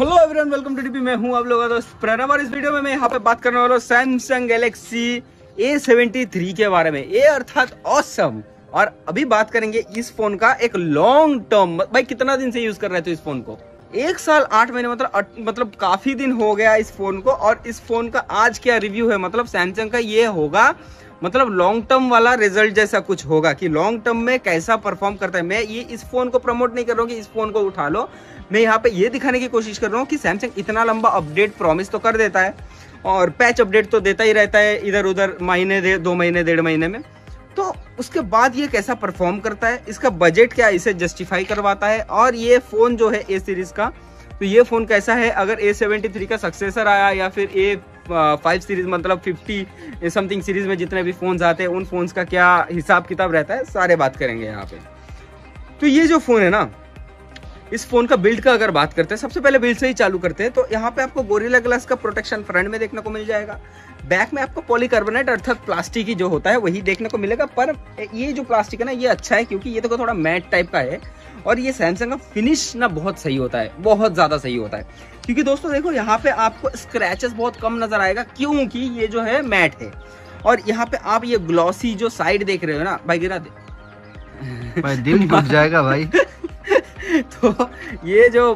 Hello everyone welcome to D P हूँ आप लोगों का दोस्त प्रणव और इस वीडियो में मैं यहाँ पे बात करने वाला हूँ Samsung Galaxy A seventy three के बारे में। ए अर्थात ऑसम और अभी बात करेंगे इस फ़ोन का एक लॉन्ग टर्म भाई, कितना दिन से यूज़ कर रहे थे इस फ़ोन को? एक साल, आठ महीने मतलब मतलब काफ़ी दिन हो गया इस फ़ोन को। और इस फ़ोन का आज क्या रिव्यू है? मतलब सैमसंग का ये होगा मतलब लॉन्ग टर्म वाला रिज़ल्ट जैसा कुछ होगा कि लॉन्ग टर्म में कैसा परफॉर्म करता है। मैं ये इस फ़ोन को प्रमोट नहीं कर रहा हूँ कि इस फ़ोन को उठा लो। मैं यहाँ पे ये दिखाने की कोशिश कर रहा हूँ कि सैमसंग इतना लंबा अपडेट प्रॉमिस तो कर देता है और पैच अपडेट तो देता ही रहता है इधर उधर महीने दो महीने, डेढ़ महीने में। तो उसके बाद ये कैसा परफॉर्म करता है, इसका बजट क्या इसे जस्टिफाई करवाता है और ये फ़ोन जो है ए सीरीज़ का तो ये फ़ोन कैसा है? अगर ए सेवेंटी थ्री का सक्सेसर आया या फिर ए फाइव सीरीज़ मतलब फिफ्टी समथिंग सीरीज़ में जितने भी फ़ोन आते हैं, उन फोन्स का क्या हिसाब किताब रहता है, सारे बात करेंगे यहाँ पे। तो ये जो फ़ोन है ना इस फ़ोन का बिल्ड का अगर बात करते हैं सबसे पहले बिल्ड से ही चालू करते हैं तो यहाँ पे आपको गोरिल्ला ग्लास का प्रोटेक्शन फ्रंट में देखने को मिल जाएगा। बैक में आपको पॉलीकार्बोनेट अर्थात प्लास्टिक ही जो होता है वही देखने को मिलेगा। पर ये जो प्लास्टिक है ना ये अच्छा है क्योंकि ये तो थोड़ा मैट टाइप का है और ये सैमसंग का फिनिश ना बहुत सही होता है बहुत ज़्यादा सही होता है। क्योंकि दोस्तों देखो यहाँ पे आपको स्क्रैचेस बहुत कम नज़र आएगा क्योंकि ये जो है मैट है। और यहाँ पे आप ये ग्लॉसी जो साइड देख रहे हो ना भाई गिरा दे। भाई दिल जाएगा भाई। तो ये जो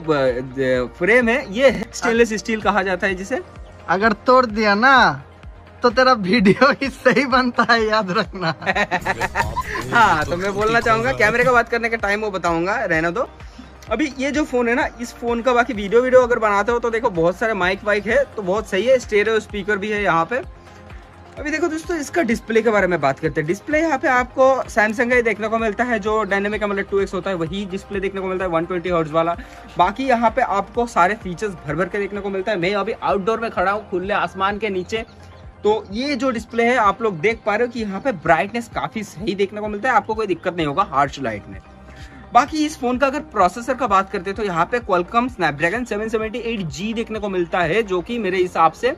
फ्रेम है ये स्टेनलेस स्टील कहा जाता है जिसे। अगर तोड़ दिया ना तो तेरा वीडियो ही सही बनता है याद रखना। हाँ तो मैं बोलना चाहूँगा कैमरे का बात करने का टाइम वो बताऊँगा रहना दो। अभी ये जो फ़ोन है ना इस फ़ोन का बाकी वीडियो वीडियो अगर बनाते हो तो देखो बहुत सारे माइक वाइक है तो बहुत सही है स्टेरियो स्पीकर भी है यहाँ पे। अभी देखो दोस्तों, इसका डिस्प्ले के बारे में बात करते हैं। डिस्प्ले यहाँ पे आपको सैमसंग का ही देखने को मिलता है, जो डायनेमिक मतलब टू होता है, वही डिस्प्ले देखने को मिलता है वन ट्वेंटी वाला। बाकी यहाँ पे आपको सारे फीचर्स भर भर के देखने को मिलता है। मैं अभी आउटडोर में खड़ा हूँ, खुले आसमान के नीचे। तो ये जो डिस्प्ले है, आप लोग देख पा रहे हो कि यहाँ पे ब्राइटनेस काफ़ी सही देखने को मिलता है। आपको कोई दिक्कत नहीं होगा हार्श लाइट में। बाकी इस फ़ोन का अगर प्रोसेसर का बात करते हैं तो यहाँ पे क्वालकॉम स्नैपड्रैगन 778G देखने को मिलता है, जो कि मेरे हिसाब से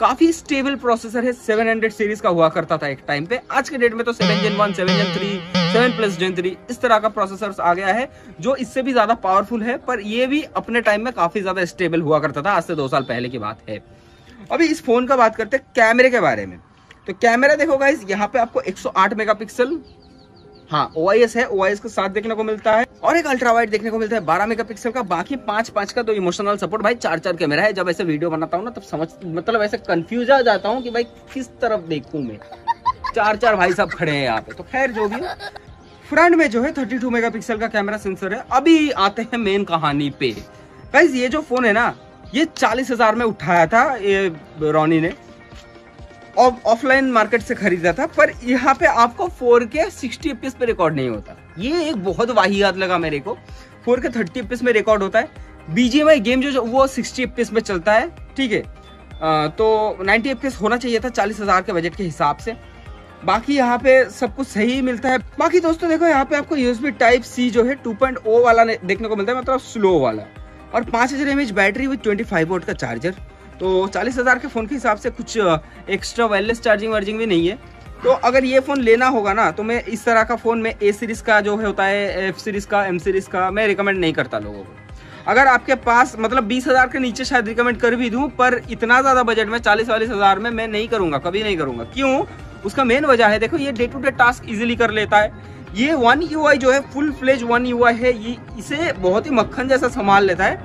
काफ़ी स्टेबल प्रोसेसर है 700 सीरीज़ का हुआ करता था एक टाइम पे। आज के डेट में तो 7 जेन 1 7 जेन 3 7 प्लस जेन 3 इस तरह का प्रोसेसर आ गया है, जो इससे भी ज़्यादा पावरफुल है, पर ये भी अपने टाइम में काफ़ी ज़्यादा स्टेबल हुआ करता था, आज से दो साल पहले की बात है। अभी इस फ़ोन का बात करते हैं कैमरे के बारे में। तो कैमरा देखो गाइस यहाँ पे आपको 108 मेगापिक्सल हाँ ओ है ओ के साथ देखने को मिलता है। और एक अल्ट्रा वाइड देखने को मिलता है, बारह मेगापिक्सल का, बाकी पाँच पाँच का तो इमोशनल सपोर्ट भाई चार चार कैमरा है, जब ऐसे वीडियो बनाता हूँ ना, तब समझ मतलब ऐसे कंफ्यूज आ जाता हूँ कि भाई, किस तरफ़ देखू मैं। चार चार भाई सब खड़े हैं यहाँ पे तो खैर, जो भी फ्रंट में जो है 32 मेगापिक्सल का कैमरा सेंसर है। अभी आते हैं मेन कहानी पे। गाइज़ ये जो फ़ोन है ना, ये चालीस हज़ार में उठाया था, ये रोनी ने। ऑफलाइन मार्केट से खरीदा था, पर यहाँ पे आपको 4K 60 एफपीएस पे रिकॉर्ड नहीं होता। ये एक बहुत वाहियात लगा मेरे को। 4K 30 एफपीएस में रिकॉर्ड होता है। बीजीएमआई गेम जो वो 60 एफपीएस में चलता है, ठीक है? तो 90 एफपीएस होना चाहिए था चालीस हज़ार के बजट के हिसाब से। बाकी यहाँ पे सब कुछ सही मिलता है। बाकी दोस्तों देखो, यहाँ पे आपको यूएसबी टाइप सी जो है 2.0 वाला देखने को मिलता है मतलब स्लो वाला। और पाँच हज़ार M battery with twenty watt का चार्जर तो चालीस हज़ार के फ़ोन के हिसाब से कुछ एक्स्ट्रा वायरलेस चार्जिंग वार्जिंग भी नहीं है। तो अगर ये फ़ोन लेना होगा ना तो मैं इस तरह का फ़ोन में ए सीरीज़ का जो है होता है एफ़ सीरीज़ का एम सीरीज़ का, मैं रिकमेंड नहीं करता लोगों को। अगर आपके पास मतलब बीस हज़ार के नीचे शायद रिकमेंड कर भी दूँ, पर इतना ज़्यादा बजट में, चालीस वालीस हज़ार में मैं नहीं करूँगा, कभी नहीं करूँगा। क्यों? उसका मेन वजह है, देखो ये day to day task easily कर लेता है। ये वन यूआई जो है फुल फ्लेज वन यूआई है, ये इसे बहुत ही मक्खन जैसा संभाल लेता है,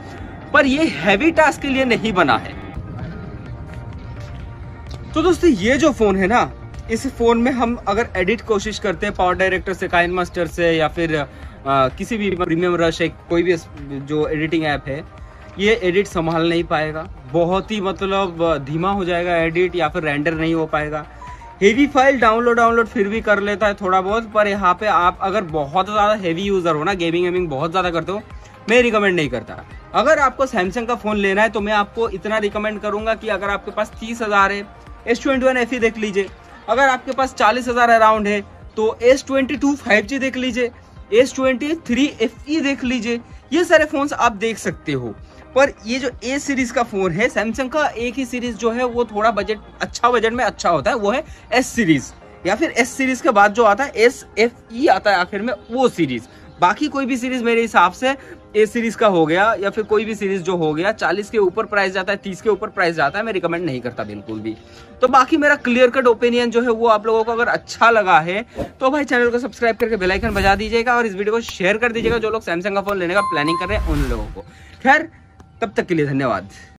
पर ये हैवी टास्क के लिए नहीं बना है। तो दोस्तों, ये जो फ़ोन है ना इस फ़ोन में हम अगर एडिट कोशिश करते हैं पावर डायरेक्टर से काइन मास्टर से या फिर आ, किसी भी प्रीमियम रश है कोई भी जो एडिटिंग ऐप है ये एडिट संभाल नहीं पाएगा। बहुत ही मतलब धीमा हो जाएगा एडिट या फिर रेंडर नहीं हो पाएगा। हेवी फ़ाइल डाउनलोड डाउनलोड फिर भी कर लेता है थोड़ा बहुत पर यहाँ पे आप अगर बहुत ज़्यादा हेवी यूज़र हो ना गेमिंग वेमिंग बहुत ज़्यादा करते हो मैं रिकमेंड नहीं करता। अगर आपको सैमसंग का फ़ोन लेना है तो मैं आपको इतना रिकमेंड करूँगा कि अगर आपके पास तीस हज़ार है एस ट्वेंटी वन एफ़ देख लीजिए। अगर आपके पास चालीस हज़ार अराउंड है तो S twenty two five G देख लीजिए, S twenty three F E देख लीजिए, ये सारे फ़ोन आप देख सकते हो। पर ये जो ए सीरीज़ का फ़ोन है सैमसंग का एक ही सीरीज़ जो है, वो थोड़ा बजट अच्छा बजट में अच्छा होता है, वो है एस सीरीज़ या फिर एस सीरीज़ के बाद जो आता है एस एफ़ ई आता है आखिर में, वो सीरीज़ बाकी कोई भी सीरीज़ मेरे हिसाब से ए सीरीज़ का हो गया या फिर कोई भी सीरीज़ जो हो गया, चालीस के ऊपर प्राइस जाता है, तीस के ऊपर प्राइस जाता है, मैं रिकमेंड नहीं करता बिल्कुल भी। तो बाकी मेरा क्लियर कट ओपिनियन जो है वो आप लोगों को अगर अच्छा लगा है तो भाई चैनल को सब्सक्राइब करके बेलाइकन बजा दीजिएगा और इस वीडियो को शेयर कर दीजिएगा जो लोग सैमसंग का फ़ोन लेने का प्लानिंग कर रहे हैं उन लोगों को। खैर, तब तक के लिए धन्यवाद।